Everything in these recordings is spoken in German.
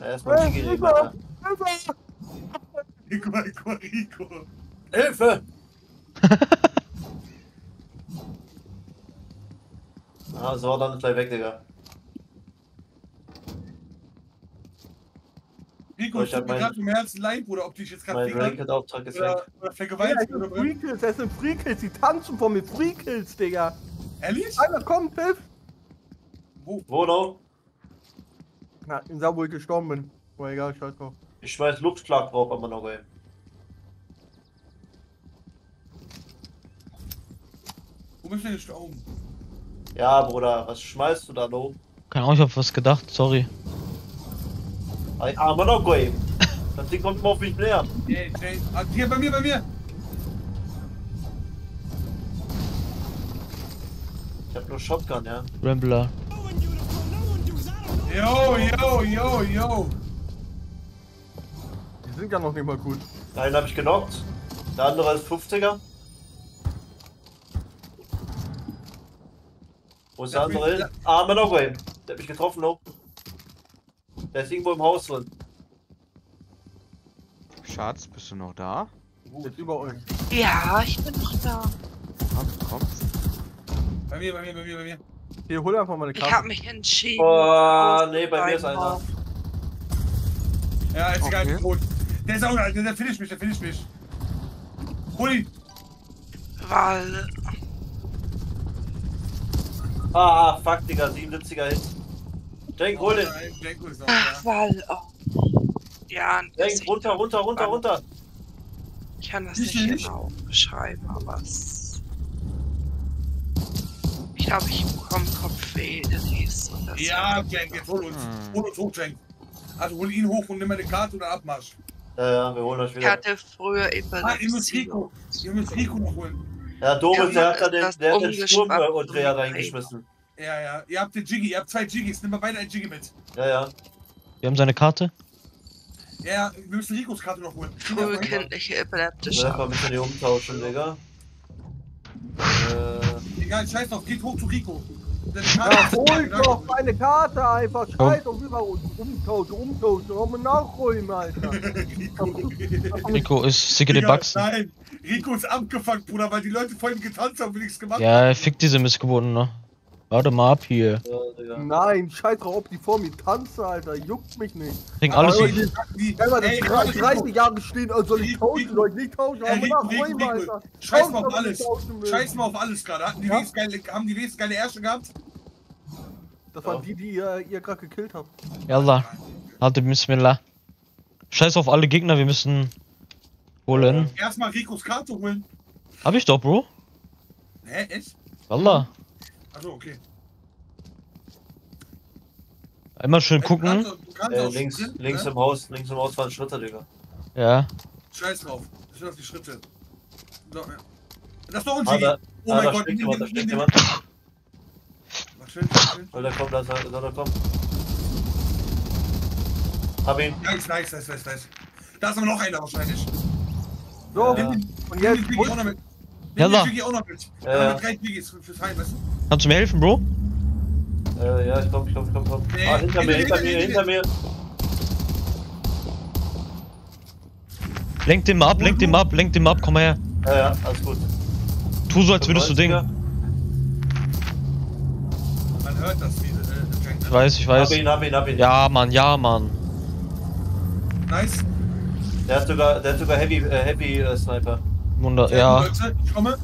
Erstmal Hey, Hilfe! Alter. Hilfe! Rico, Rico, Rico. Hilfe! ah, so, dann ist gleich weg, Digga. Rico, Ich ich hab mir mein- gerade vom Herzen leid, Bruder, ob die dich jetzt gerade Mein Ranked-Auftrag ist oder, weg. oder vergewaltigt oder sind was. Freakills, es sind Freakills, die tanzen vor mir. Freakills, Digga. Ehrlich? Einer kommt, hilf! Wo? Wo noch? Na, in da, wo ich gestorben bin. Oh, egal, scheiß drauf. Ich schmeiß Luftschlag drauf, aber noch, ey. Wo bist du denn gestorben? Ja, Bruder, was schmeißt du da noch? Keine Ahnung, ich hab was gedacht, sorry. Ein armer noch, ey. Das Ding kommt immer auf mich näher. Ey, Jay. Ah, hier, bei mir, bei mir. Ich hab nur Shotgun, ja. Rambler. Yo, yo, yo, yo. Die sind ja noch nicht mal gut. Den hab ich genockt. Der andere ist 50er. Wo ist der will- andere hin? Noch, ey. Der hat mich getroffen, noch. Der ist irgendwo im Haus drin. Schatz, bist du noch da? Jetzt über euch. Ja, ich bin noch da. Komm, kommst. Bei mir, bei mir, bei mir, bei mir. Hier, hol einfach mal eine Ich Karte. habe mich entschieden. Oh, nee, bei mir ist einer. Ja, ist egal, Okay. ich bin tot. Der ist auch geil, der, der finish mich, der finish mich. Hol ihn. Weil, Ah, fuck, Digga, 77er Hit. Denk, hol den. Ach, weil, oh. Ja, Denk, ich, runter, runter, runter, runter. ich kann das Ich nicht nicht. genau beschreiben, aber es. Ich glaube, ich bekomme Kopfweh demnächst. und das- Ja, Jank, jetzt hol uns. Hm. Hol uns hoch, Jank. Also hol ihn hoch und nimm meine Karte dann Abmarsch. Ja, ja, wir holen euch Ich wieder. hatte früher Ah, ihr müsst Epilepsie. Rico. Ihr müsst Rico noch holen. Ja, Doris, der hat da den, der hat den Sturm und Dreher zum reingeschmissen. Ja, ja. Ihr habt den Jiggy, ihr habt zwei Jiggys. Nimm mal beide ein Jiggy mit. Ja, ja. Wir haben seine Karte. Ja, wir müssen Ricos Karte noch holen. Frühkindliche Ich epileptische. einfach ein bisschen hier umtauschen, Digga. Äh, Egal, scheiß drauf, geht hoch zu Rico. Ja, hol doch meine Karte einfach. Scheiß auf über uns. Umtauschen, umtauschen. Warum mal nachholen, Alter? Rico ist Sigrid Digga, Baxen. Nein, Rico ist abgefuckt, Bruder, weil die Leute vorhin getanzt haben und nichts gemacht Ja, fick diese Missgeburten, ne? Warte mal ab hier. ja. Nein, scheiß drauf, ob die vor mir tanzen, Alter. Juckt mich nicht. Bring alles wir ey, das aber 30 Rico, Jahre stehen, also soll ich tauschen, soll ich nicht tauschen? Ey, Aber Rico, nach Rico, Räumen, Rico. Alter. Scheiß mal auf alles. Scheiß mal auf alles gerade. Hatten die Ja? geile, haben die wenigstens geile Ärsche gehabt? Das waren die, die ihr, ihr gerade gekillt habt. Yalla. Hatte Bismillah. Scheiß auf alle Gegner, wir müssen holen. Erstmal Ricos Karte holen. Hab ich doch, Bro. Hä, echt? Wallah. Achso, okay. Einmal schön Ey, gucken. Du kannst, du kannst Äh, links, sprinten, links ne? im Haus, links im Haus waren Schritte, Digga. Ja. Scheiß drauf. Ich will auf die Schritte. Ja. Das ist doch ein Ah, da, Oh ah, mein da Gott, nimm, jemand, da nimm, steckt nimm, jemand. Mach schön, mach schön. Soll der kommen, da soll der kommen. Hab ihn. Nice, nice, nice, nice, nice. Da ist aber noch einer wahrscheinlich. So, Ja. und Nimm jetzt den Jiggy auch noch mit. Nimm den Jiggy auch noch mit. Ja, Ja, drei für- fürs Heim, weißt du? Kannst du mir helfen, Bro? Äh, ja, ich komm, ich komm, ich komm, komm. Nee, Ah, hinter mir, hinter hinter mir, hinter mir. Lenk den mal ab, lenk den mal ab, lenk den mal ab, komm mal her. Ja, ja, alles gut. Tu so, als würdest du 95er. Ding. Man hört das, diese äh, Jank, Ich ne? weiß, ich Hab weiß. ihn, hab ihn, hab ihn. Ja, Mann, ja, Mann. Nice. Der hat sogar, der hat sogar Heavy, äh, Heavy äh, Sniper. Wunder, ja. gut, Leute, ich komme.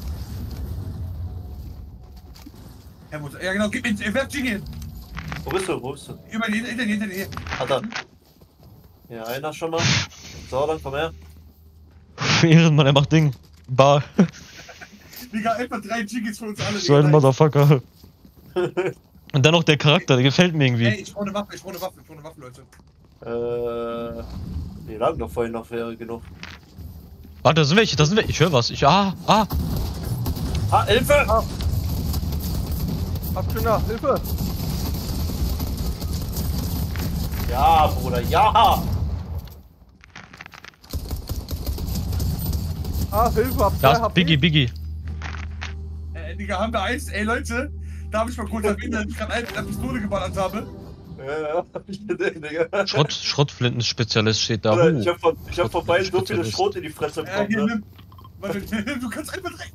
Ja, gut. ja genau, gib mir, hin. Wo bist du, wo bist du? Über den, hinter dir, hinter dir. Hat er. Ja, einer schon mal. So, dann komm her. Ehrenmann, er macht Ding. Bar. Digga, einfach drei Jiggys für uns alle. So ein. Motherfucker. Und dann noch der Charakter, der gefällt mir Ey, irgendwie. ich brauche eine Waffe, ich brauche eine Waffe, ich brauche eine Waffe, Leute. Äh. Die lagen doch vorhin noch äh, genug. Warte, da sind welche, da sind welche. Ich höre was. Ich, ah, ah. Ah, Hilfe! Habt nach, Hilfe! Ja, Bruder, ja! Ah, Hilfe, habt Da zwei ist HP. Biggie, Biggie. Äh, Digga, haben wir Eis? Ey, Leute, darf ich mal kurz erwähnen, dass ich gerade der Pistole geballert habe? Ja, ja, hab ich gesehen, Digga. Schrott, Schrottflintenspezialist steht da. Uh. ich hab von, ich hab von beiden so viele. Schrot in die Fresse Ja, hier, bekommen. Ne? nimm. Warte, du kannst einfach direkt.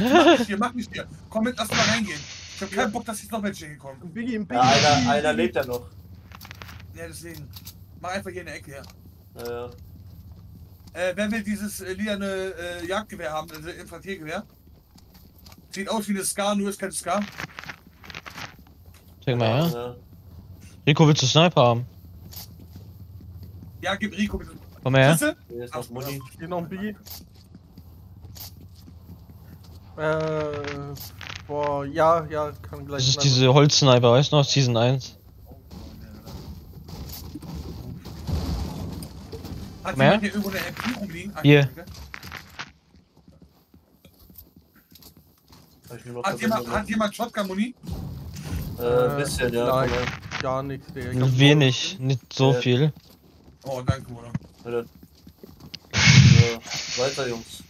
Mach nicht hier, mach nicht hier. Komm mit, lass mal reingehen. Ich hab keinen Bock, dass jetzt noch welche hinkommen. Ein Biggie, ein Biggie. Ja, einer, einer lebt ja noch. Ja, deswegen. Mach einfach hier in der Ecke, ja. Ja, ja. Äh, wer will dieses äh, liane äh, Jagdgewehr haben, also Infanteriegewehr? Sieht aus wie eine Scar, nur ist kein Scar. Zeig mal her. Ja. Rico, willst du Sniper haben? Ja, gib Rico bitte. Komm her. Siehste? Hier ist noch Muni. Hier noch ein Biggie. Äh, boah, ja, ja, kann gleich. Das ist diese Holzsniper, weißt du noch? Season 1. Hat Mehr? jemand hier irgendwo eine MP rumliegen? Ah, Hier. Hat jemand, Verbindung. hat jemand Shotgun-Muni? Äh, ein bisschen, ja. Nein. Gar nichts, Wenig, nicht so Ja. viel. Oh, danke, Bruder. Ja, weiter, Jungs.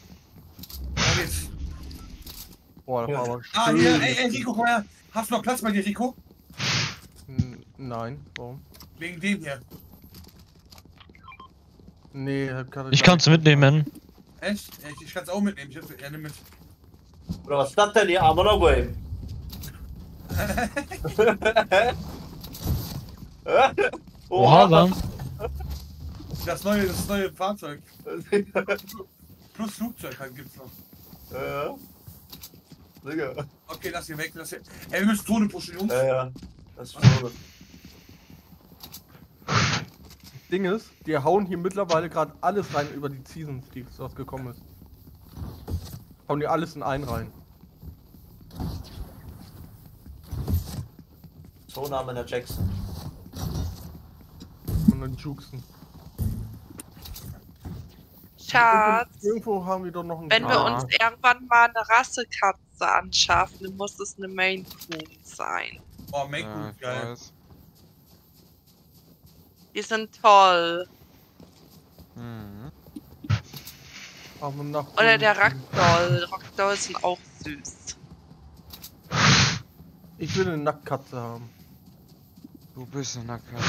Boah, das Ja. war aber Ah, schön. hier, ey, ey, Rico, komm her. Hast du noch Platz bei dir, Rico? N- Nein, warum? Wegen dem hier. Nee, hab gerade. Ich kann's mitnehmen. Echt? Ich, ich kann's auch mitnehmen. Ich, hab- ja, nimm mit. Oder was ist das denn hier? Ammono Game. Oha, dann. Das neue, das neue Fahrzeug. Plus Flugzeug halt gibt's noch. Ja. Digga. Okay, lass hier weg. Lass hier. Ey, wir müssen Tone pushen, Jungs. Ja, ja. Das ist schon. Ding ist, die hauen hier mittlerweile gerade alles rein über die Seasons, die was gekommen ist. Hauen die alles in einen rein. Zoname in der Jackson. Und dann juksen. Schatz, Irgendwo haben wir doch noch einen. wenn wir Ah. uns irgendwann mal eine Rassekatze anschaffen, dann muss es eine Maine Coon sein. Oh, make Ja, gut, ich geil. weiß. Die sind toll. Mhm. Oder der Ragdoll. Ragdolls sind auch süß. Ich will eine Nacktkatze haben. Du bist in der Karte.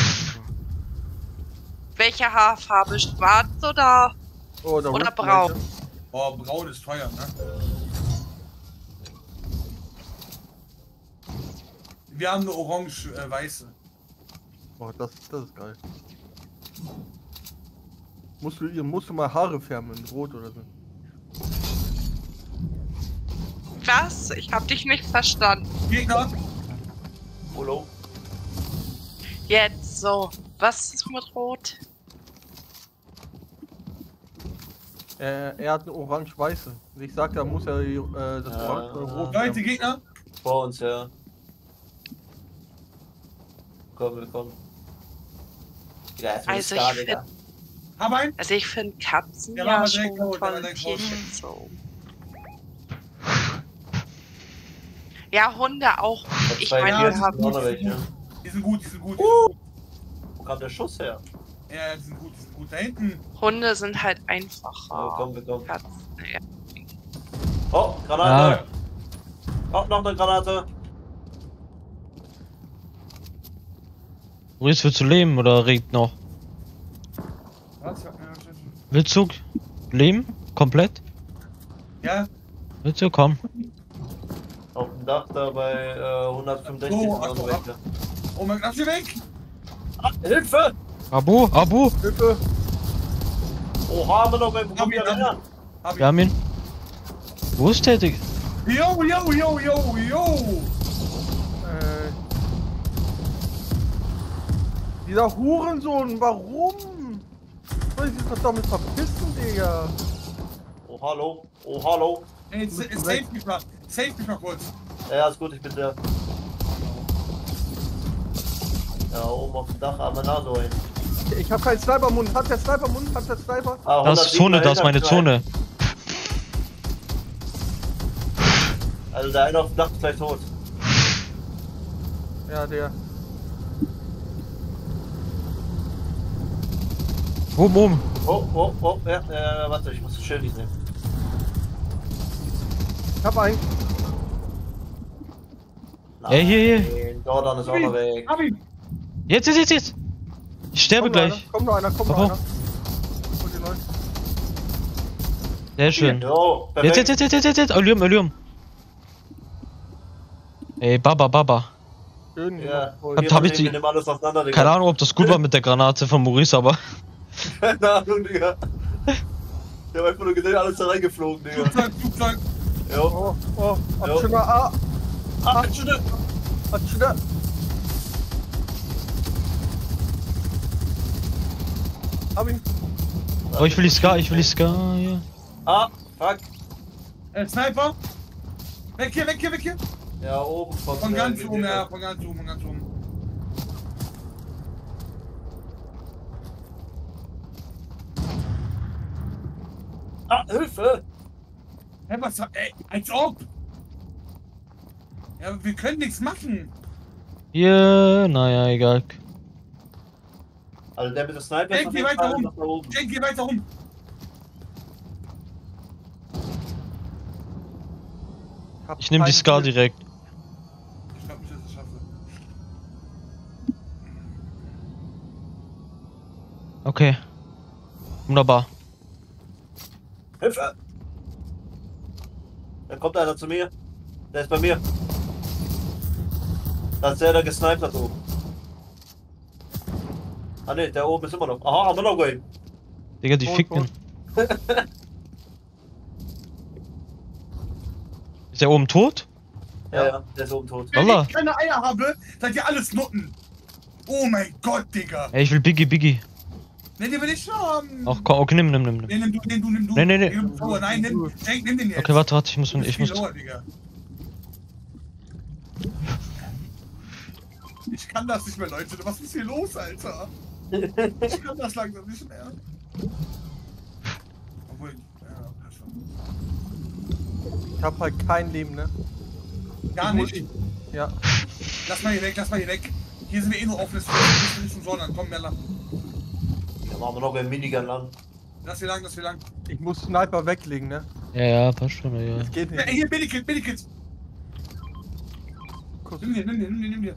Welche Haarfarbe? Schwarz oder? Oh, Oder braun. Oh, braun ist teuer, ne? Wir haben eine orange-weiße. Oh, das, das ist geil. Musst du, ihr musst du mal Haare färben in Rot oder so. Was? Ich hab dich nicht verstanden. Gegner! Polo. Jetzt so. Was ist mit Rot? Er, er hat eine orange-weiße. Ich sag, da muss er die, äh, das Ja. Orange oder Rot Leute. Gegner! Vor uns, ja. Komm, willkommen. Ja, Also ich ich einen! Also ich finde Katzen Ja, ja, schon mal direkt Tierchen so. Ja, Hunde auch. Ich Zwei meine, ja, wir das haben. Die sind gut, die sind gut. Wo kam der Schuss her? Ja, die sind gut, die sind gut. Da hinten. Hunde sind halt Oh, einfacher. komm, willkommen. Katzen, ja. Oh, Granate. Oh, noch eine Granate. Maurice, willst du leben oder regt noch? Was? Willst du leben? Komplett? Ja, Willst du? Komm. Auf dem Dach da bei äh, 165 So, sind auch Akku noch welche. oh mein Gott, sie weg! Ah, Hilfe! Abu, Abu, Hilfe! Oha, haben wir noch beim Hab Probier ihn, hab ihn. wir haben ihn. Wo ist der, Digga? Yo, yo, yo, yo, yo! Äh, dieser Hurensohn, warum? Soll ich sich doch damit verpissen, Digga? Oh, hallo. Oh, hallo. Ey, sa- save mich mal. Save mich mal kurz. Ja, ist gut, ich bin der. Ja, oben auf dem Dach haben wir Nase hin. Ich hab keinen Sniper-Mund. Hat der Sniper-Mund? Hat der Sniper? Ah, Das ist 107 Zone, das ist meine Zone. Also der eine auf dem Dach ist gleich tot. Ja, der. Oben, oben. Oh, oh, oh, ja, ja, warte, ich muss das Schild nicht sehen. Ich hab einen. Ey, hier, hier. Nein, Jordan ist auch noch weg. Hab ihn! Jetzt, jetzt, jetzt, jetzt! Ich sterbe Kommt noch gleich. Einer, kommt noch einer, kommt noch einer. Sehr schön. Jo, Jetzt, perfekt. jetzt, jetzt, jetzt, jetzt, jetzt, jetzt, Olium, Olium. Ey, Baba, Baba. Schön hier Ja, noch. Hab- Hier, hab ich die- nehmen alles auseinander, Digga. Keine Ahnung, ob das gut war mit der Granate von Maurice, aber. Keine Ahnung, Digga. Ich hab einfach nur gesehen, alles da reingeflogen, Digga. Flugzeug, Flugzeug. Jo. Oh, oh, Jo. Abschütter, ah, Ah, Schütte. Abschütter. Hab ihn. Oh, ich will die Ska, ich will die Ska, ja. Ah, fuck. Äh, Sniper. Weg hier, weg hier, weg hier. Ja, oben von, Von ganz oben, ja, von ganz oben, von ganz oben. Ah, Hilfe! Hä, was, ey, als ob. Ja, aber wir können nichts machen. Ja, naja, egal. Also der mit der Sniper Denk jeden weiter rum. oben. Denk hier weiter rum. Ich nehme die Bild. direkt. Ich glaube nicht, dass ich es schaffe. Okay. Wunderbar. Hilfe! Da kommt einer zu mir. Der ist bei mir. Das ist der, der gesniped hat oben. Ah ne, der oben ist immer noch. Aha, haben wir noch einen. Digga, die Tot, ficken. Ist der oben tot? Ja, ja, der ist oben tot. Wenn Wallah. ich keine Eier habe, seid ihr alles Nutten. Oh mein Gott, Digga. Ey, ich will Biggie, Biggie. Ne, den will ich haben. Ach komm, okay, nimm, nimm, nimm. nimm. Nee, nimm du, nimm du, nimm du. Nee, nee, nee. Nimm Nein, nimm, Jake, nimm den jetzt. Okay, warte, warte, ich muss, ich muss. lower, Digga. Ich kann das nicht mehr, Leute. Was ist hier los, Alter? Ich kann das langsam nicht mehr. Obwohl, ja, schon. Ich hab halt kein Leben, ne? Gar nicht. Ja. Lass mal hier weg, lass mal hier weg. Hier sind wir eh nur offenes Feld. Wir nicht zum Sondern. Komm, mehr lang. Da machen wir noch einen Minigun lang. Lass hier lang, lass hier lang. Ich muss Sniper weglegen, ne? Ja, ja, passt schon, ja. Das geht Ja, nicht. hier, Medikit, Medikit. Nimm dir, nimm dir, nimm dir, nimm dir.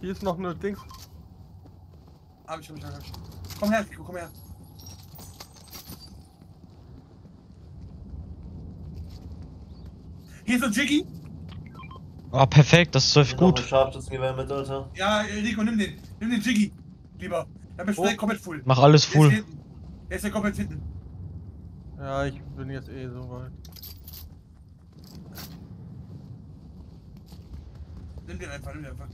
Hier ist noch eine Dings. Hab ich, hab ich, hab ich. Komm her, Kiko, komm her. Hier ist ein Jiggy. Ah, perfekt, das läuft Noch ein gut. Scharfschützengewehr mit, Alter. Ja, Rico, nimm den. Nimm den Jiggy. Lieber. Dann bist du Oh. komplett full. Mach alles Der ist hier full. Der ist ja komplett hinten. Ja, ich bin jetzt eh so weit. Nimm den einfach, nimm den einfach.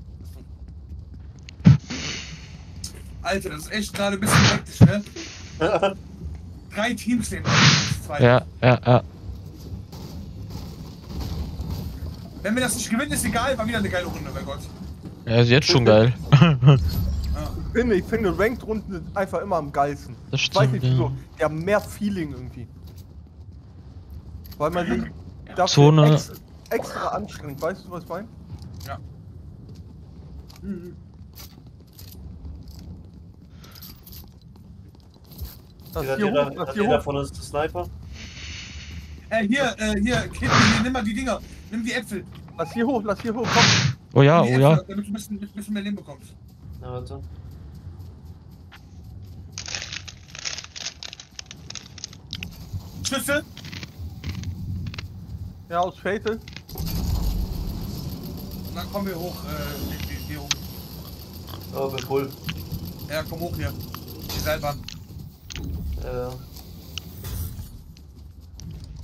Alter, das ist echt gerade ein bisschen hektisch, ne? Drei Teams nehmen. wir, Zwei. Ja, ja, ja. Wenn wir das nicht gewinnen, ist egal, war wieder eine geile Runde, mein Gott. Ja, ist jetzt schon geil. Ja. Ich finde, ich finde Ranked-Runden sind einfach immer am geilsten. Das Ich weiß stimmt, nicht wieso. ja. Die haben mehr Feeling irgendwie. Weil man sich dafür Zone- ex, extra anstrengt. Weißt du, was ich meine? Ja. Das hier jeder, hoch, das hier jeder hoch. von uns einen Sniper? Äh, hier, äh, hier, Kind, hier, nimm mal die Dinger. Nimm die Äpfel. Lass hier hoch, lass hier hoch, komm. Oh ja, oh die ja. Äpfel, Damit du ein bisschen, bisschen mehr Leben bekommst. Ja, warte. Schüsse. Ja, aus Fatal. Und dann kommen wir hoch, äh, hier, hier oben. Oh, wir cool. Ja, komm hoch hier. Die Seilbahn. Äh,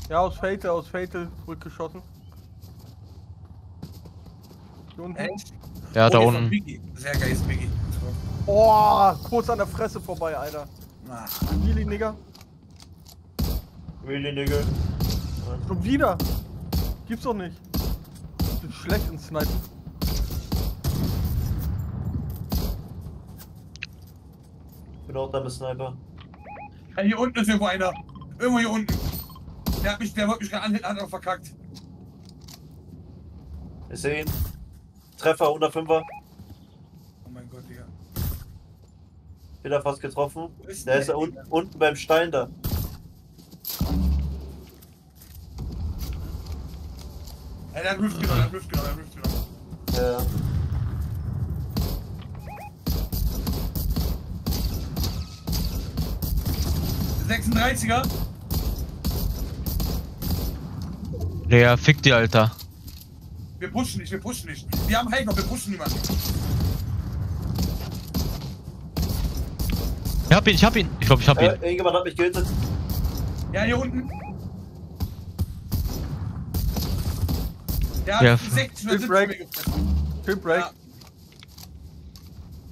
Ja, aus Fatal, aus Fatal, zurückgeschossen. Hier unten. Echt? Ja, da Oh, noch unten. Sehr geil ist Biggie. Oh, kurz an der Fresse vorbei, Alter. Ah. Healy, Nigga. Really, Nigga. Schon wieder. Gibt's doch nicht. Ich bin schlecht in Snipen. Ich bin auch da mit Sniper. Ja, hier unten ist irgendwo einer. Irgendwo hier unten. Der hat mich, der wollte mich gerade anhitten, hat aber verkackt. Ich sehe ihn. Treffer, 105er. Oh mein Gott, Digga. Wieder fast getroffen. Ist Der denn ist da der, un Digga? unten beim Stein da. Ey, der hat Rift genommen, der hat Rift genommen, der hat Rift genommen. Ja. Sechsunddreißiger? Ja, fick die, Alter. Wir pushen nicht, wir pushen nicht. Wir haben Helga, wir pushen niemanden. Ich hab ihn, ich hab ihn. Ich glaub, ich hab äh, ihn. Irgendjemand hat mich gehittet. Ja, hier unten. Der Ja, hat 60 oder 70 Break. Team Break. Ja.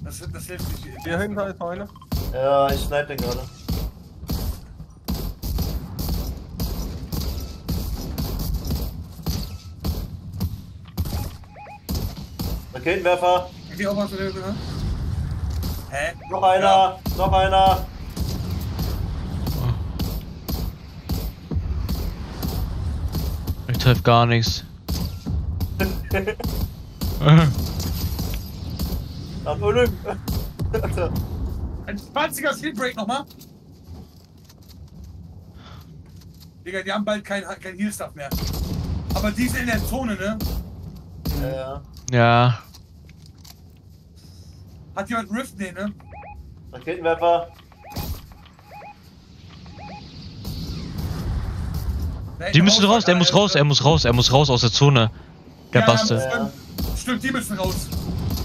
Das, das hilft nicht. Hier hinter ist noch einer. Ja, ich snipe den gerade. Raketenwerfer. Geh auch ne? Hä? Noch einer. Noch einer. Treff gar nichts. Nach Olymp. Alter. Ein 20er Skillbreak nochmal. Digga, die haben bald kein, kein Heal-Stuff mehr. Aber die sind in der Zone, ne? Ja, ja. Ja. Hat jemand Rift? Nee, ne? Raketenwerfer. Die müssen raus, raus, er muss raus, er muss raus, er muss raus aus der Zone. Der Ja, Baste. ja, Stimmt, die müssen raus.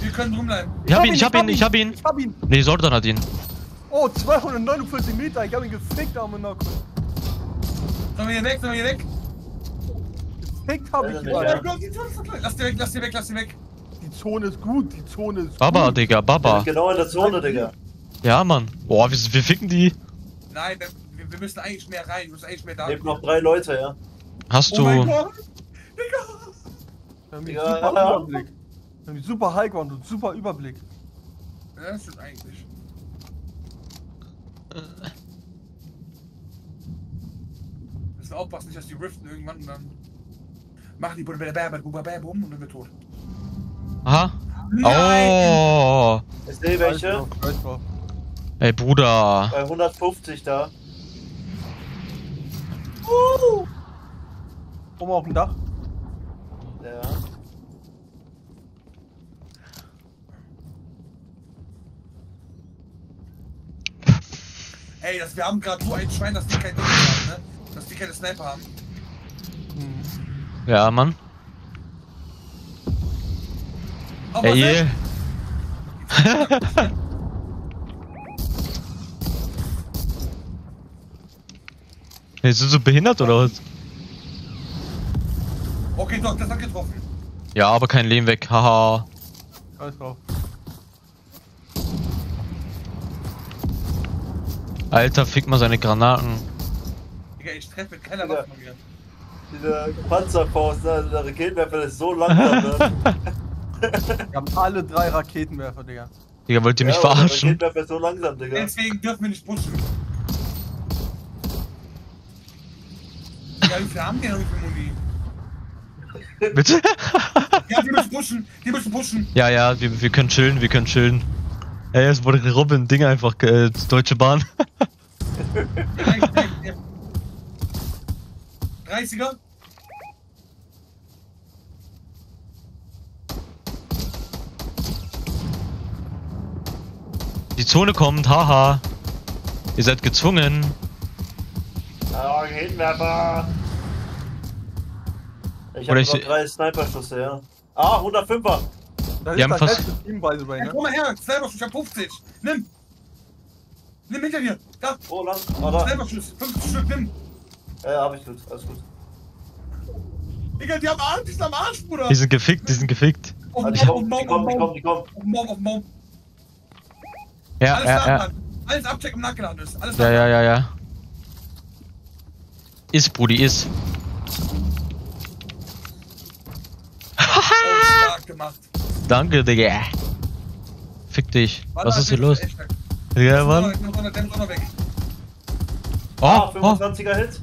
Wir können drum bleiben. Ich hab ihn, ich hab ihn, ich hab ihn. Ich hab ihn. Nee, Sordan hat ihn. Oh, 249 Meter. Ich hab ihn gefickt, Arme Nocco. Sollen wir hier weg? Sollen wir hier weg? Gefickt hab ich ihn. Lass die weg, lass die weg, lass die weg. Die Zone ist gut, die Zone ist Baba, gut. Digga, Wir Baba. genau in der Zone, Digga. Ja, Mann. Boah, wir, wir ficken die. Nein, wir, wir- wir müssen eigentlich mehr rein. Wir müssen eigentlich mehr da. Lebt noch drei Leute, ja. Hast Oh mein du. Gott! Digga! Wir haben Ja, super. Überblick. Wir haben super Highground und super Überblick. Ja, das stimmt eigentlich. Wir müssen aufpassen, nicht, dass die riften irgendwann dann. Machen die Bum und dann wird tot. Aha. Nein! Oh. Ich sehe welche. Ey, Bruder. Bei 150 da. Oben auf dem Dach. Ja. Ey, das, wir haben gerade so ein Schwein, dass die kein Ding haben, ne? Dass die keine Sniper haben. Ja, Mann. Aber Ey, selbst- Ey, sind so behindert oder was? Okay, doch, das hat getroffen. Ja, aber kein Leben weg. Haha. Scheiß drauf. Alter, fick mal seine Granaten. Digga, ich treffe mit keiner. Waffe mehr. Dieser Panzerfaust, ne? Der Raketenwerfer der ist so langsam, ne? Wir haben alle drei Raketenwerfer, Digga. Digga, wollt ihr mich ja, aber Der verarschen? Raketenwerfer ist so langsam, Digga. Deswegen dürfen wir nicht pushen. Die noch wie viel Muni? Bitte? Ja, die müssen pushen, die müssen pushen. ja, ja, wir, wir können chillen, wir können chillen. Ey, es wurde Robin, Ding einfach, äh, Deutsche Bahn. Direkt, direkt, direkt. 30er? Die Zone kommt, haha. Ihr seid gezwungen. Raketenwerfer! Ich Oder habe ich- noch drei Sniper-Schüsse, ja. Ah, 105er! Das Wir haben ist das fast- letzte Team, by the way, Ja, komm mal her, Sniper-Schuss, ich hab 50. Nimm! Nimm hinter dir! Da! Oh, lang. Ah, da. Sniper-Schuss, 50 Stück, nimm! Ja, hab ich gut. Alles gut. Digga, die haben Arsch, die sind am Arsch, Bruder! Die sind gefickt, die sind gefickt. Auf dem die Baum, kommen, auf die dem kommen, die Baum, kommen, die kommen. auf dem Baum, auf dem Baum. Ja, Alles ja, ja. Alles abchecken, im nachgeladen ist. Alles Ja, ja, ja, ja. Ist, Brudi, ist. Oh, stark gemacht. Danke, Digga. Fick dich. Warte, Was ist hier los? Ja, Mann. weg. Ah, Oh, oh. 25er Hit.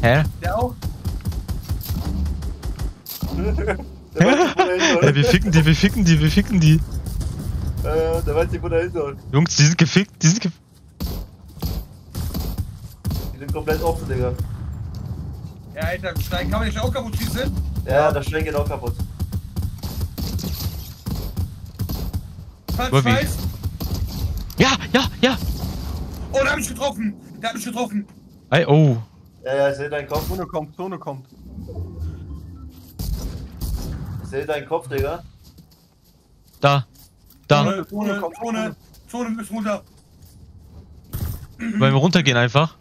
Hä? Der auch? Der weiß nicht, wo der hin Ey, soll. wir ficken die, wir ficken die, wir ficken die. Äh, der weiß nicht, wo der hin soll. Jungs, die sind gefickt, die sind gefickt. Die sind komplett offen, Digga. Ja, Alter, Stein kann man nicht auch kaputt schießen? Ja, der Stein geht auch kaputt. Falls weiß. Ja, ja, ja. Oh, da hab ich getroffen. Der hat mich getroffen. Ey, oh. Ja, ja, ich sehe deinen Kopf. Zone kommt, Zone kommt. Ich sehe deinen Kopf, Digga. Da. Da. Zone, Zone, Zone, Zone, wir müssen runter. Wollen wir runtergehen einfach?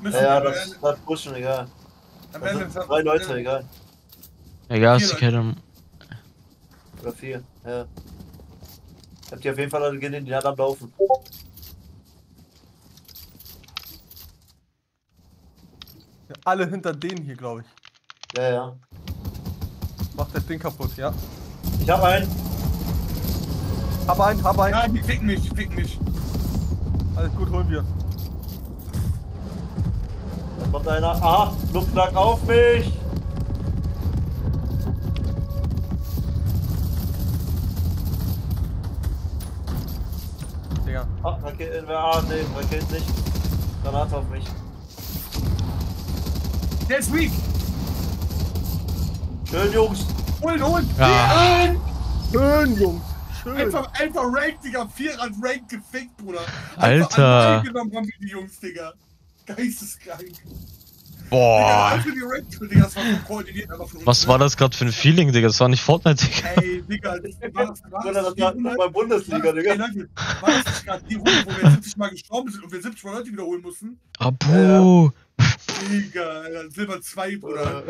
Müssen Ja, ja, das, das pushen, egal. dann Das drei Leute, egal. Egal, ist die Kette. Oder vier, ja. Ich hab die auf jeden Fall alle gesehen, die anderen laufen. Ja, alle hinter denen hier, glaube ich. Ja, ja. Macht das Ding kaputt, ja. Ich hab einen. Hab einen, hab einen. Ja, die ficken mich, die ficken mich. Alles gut, holen wir. Da kommt einer. Aha, Luftschlag auf mich. Ah, Rakete, ah, nee, Rakete nicht. Granate auf mich. Der ist weak. Schön, Jungs. Holen, holen. Ja. Schön, Jungs. Schön. Einfach, einfach Rank, Digga. Vier an Rank gefickt, Bruder. Einfach Alter. an genommen haben wir die Jungs, Digga. Geisteskrank. Boah. Rank, Digga, das war so koordiniert einfach von uns. Was war das gerade für ein Feeling, Digga? Das war nicht Fortnite, Digga. Ey, Digga, das war das, war das, das die war bei Bundesliga, Ey, Digga. Leute, war das nicht gerade die Runde, wo wir 70 Mal gestorben sind und wir 70 Mal Leute wiederholen mussten? Abu. Digga, Alter, Silber 2, Bruder.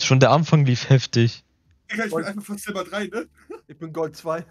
Schon der Anfang lief heftig. Digga, ich bin einfach von Silber 3, ne? Ich bin Gold 2.